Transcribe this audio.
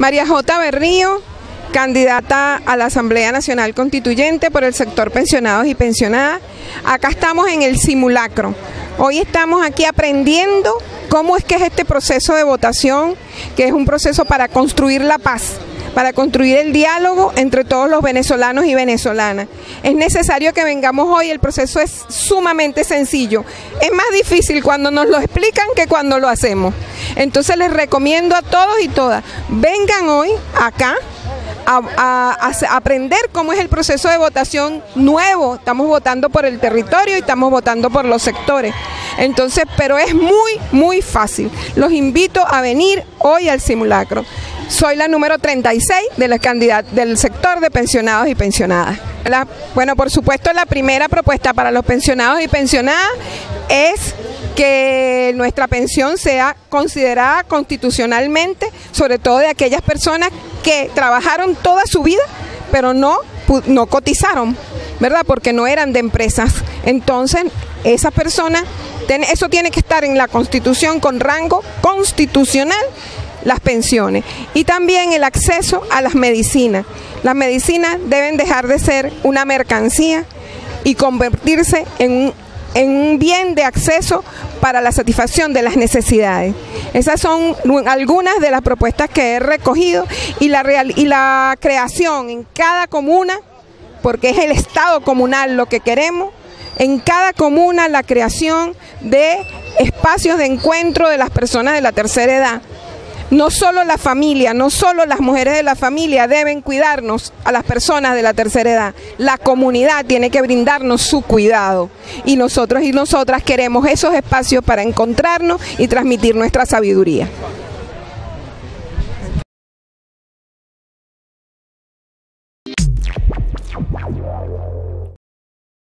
María J. Berrío, candidata a la Asamblea Nacional Constituyente por el sector pensionados y pensionadas. Acá estamos en el simulacro. Hoy estamos aquí aprendiendo cómo es que es este proceso de votación, que es un proceso para construir la paz para construir el diálogo entre todos los venezolanos y venezolanas. Es necesario que vengamos hoy, el proceso es sumamente sencillo. Es más difícil cuando nos lo explican que cuando lo hacemos. Entonces les recomiendo a todos y todas, vengan hoy acá a, aprender cómo es el proceso de votación nuevo. Estamos votando por el territorio y estamos votando por los sectores. Entonces, pero es muy, muy fácil. Los invito a venir hoy al simulacro. Soy la número 36 de la del sector de pensionados y pensionadas. bueno, por supuesto, la primera propuesta para los pensionados y pensionadas es que nuestra pensión sea considerada constitucionalmente, sobre todo de aquellas personas que trabajaron toda su vida, pero no, no cotizaron, ¿verdad? Porque no eran de empresas. Entonces, esas personas, eso tiene que estar en la constitución con rango constitucional las pensiones y también el acceso a las medicinas. Las medicinas deben dejar de ser una mercancía y convertirse en un, en un bien de acceso para la satisfacción de las necesidades. Esas son algunas de las propuestas que he recogido y la, real, y la creación en cada comuna, porque es el Estado comunal lo que queremos, en cada comuna la creación de espacios de encuentro de las personas de la tercera edad no solo la familia, no solo las mujeres de la familia deben cuidarnos a las personas de la tercera edad, la comunidad tiene que brindarnos su cuidado y nosotros y nosotras queremos esos espacios para encontrarnos y transmitir nuestra sabiduría.